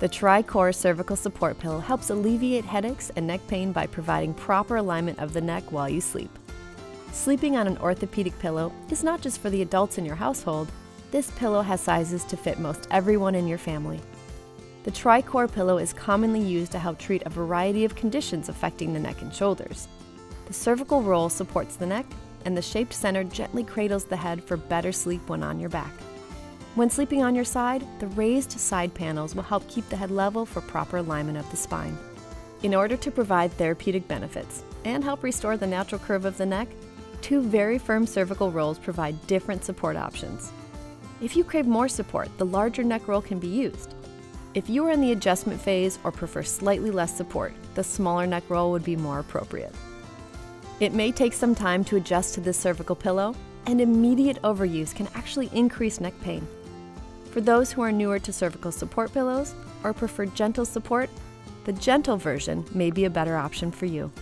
The TriCore cervical support pillow helps alleviate headaches and neck pain by providing proper alignment of the neck while you sleep. Sleeping on an orthopedic pillow is not just for the adults in your household, this pillow has sizes to fit most everyone in your family. The TriCore pillow is commonly used to help treat a variety of conditions affecting the neck and shoulders. The cervical roll supports the neck, and the shaped center gently cradles the head for better sleep when on your back. When sleeping on your side, the raised side panels will help keep the head level for proper alignment of the spine. In order to provide therapeutic benefits and help restore the natural curve of the neck, two very firm cervical rolls provide different support options. If you crave more support, the larger neck roll can be used. If you are in the adjustment phase or prefer slightly less support, the smaller neck roll would be more appropriate. It may take some time to adjust to this cervical pillow, and immediate overuse can actually increase neck pain. For those who are newer to cervical support pillows or prefer gentle support, the gentle version may be a better option for you.